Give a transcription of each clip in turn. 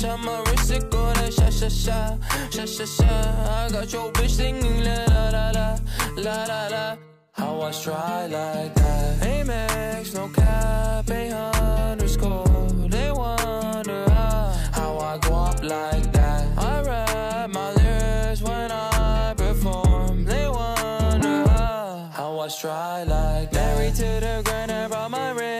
shot my wrist, it go like sha sha sha, sha sha sha. I got your bitch singing la la la la, la la. How I try like that? Amex, no cap, a underscore. They wonder how, I go up like that. I rap my lyrics when I perform. They wonder how I try like that. Married to the grind, I brought my ring.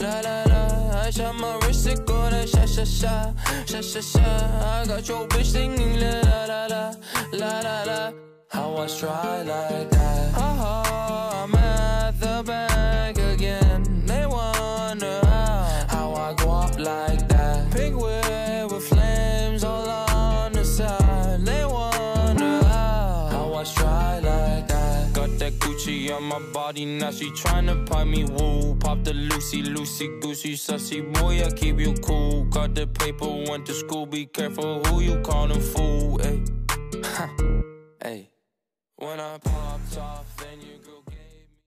la la la. I shot my wrist, it go like sha sha sha, sha sha sha. I got your bitch singing la la la, la la la. How I try like that? Gucci on my body, now she tryna pipe me woo. Pop the Lucy, Lucy, Goosey, sussy boy, I keep you cool. Got the paper, went to school, be careful who you callin' fool, ayy. Hey. When I popped off, then you go.